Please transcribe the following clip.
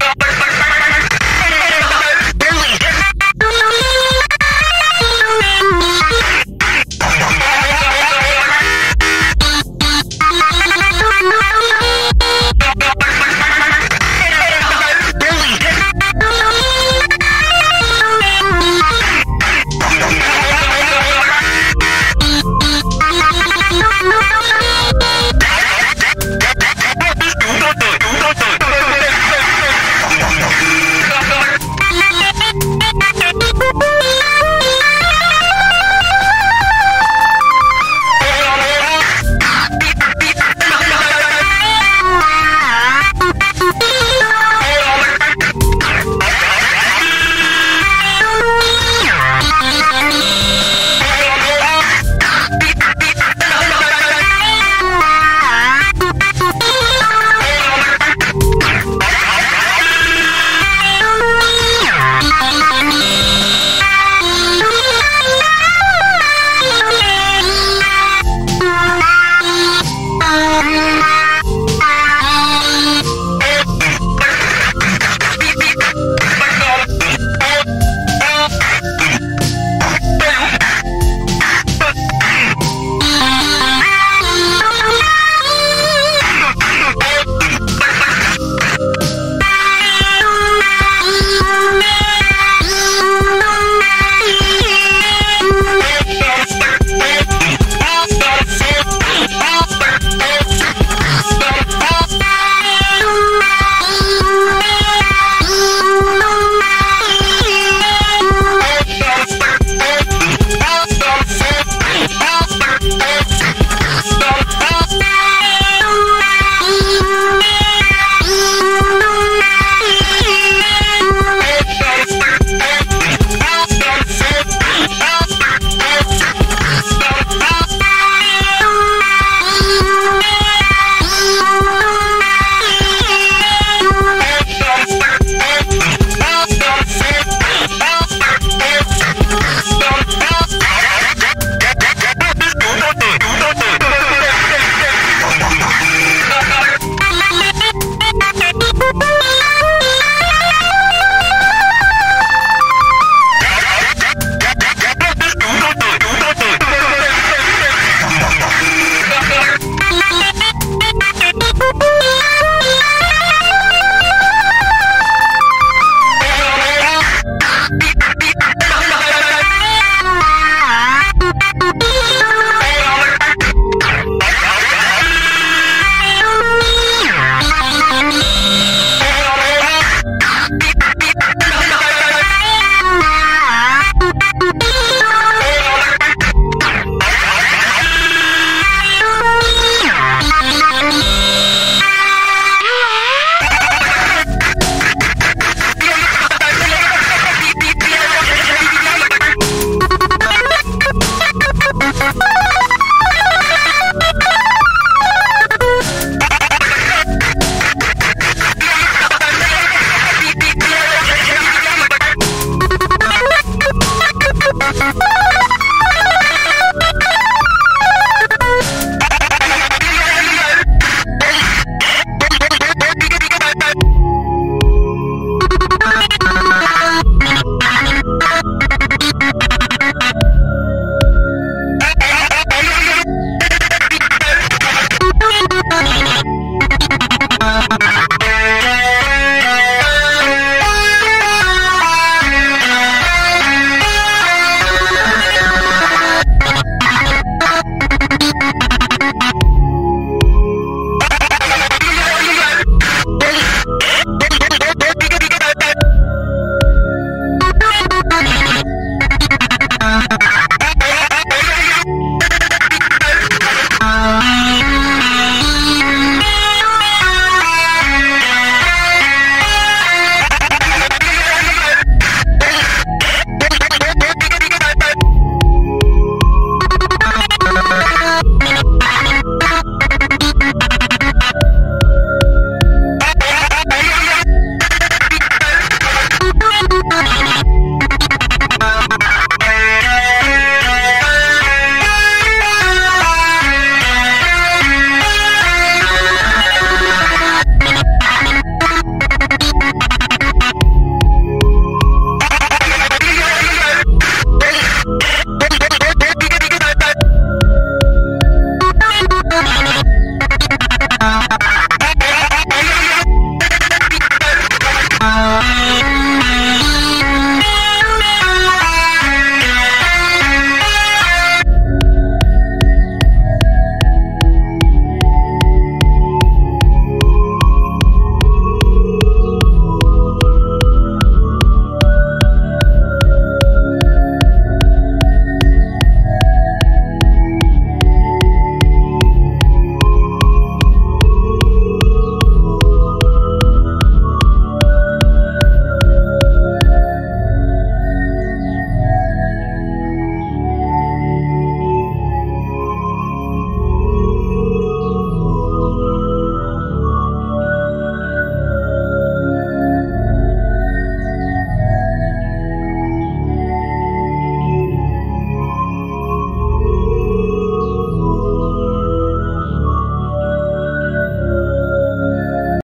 Ha ha ha!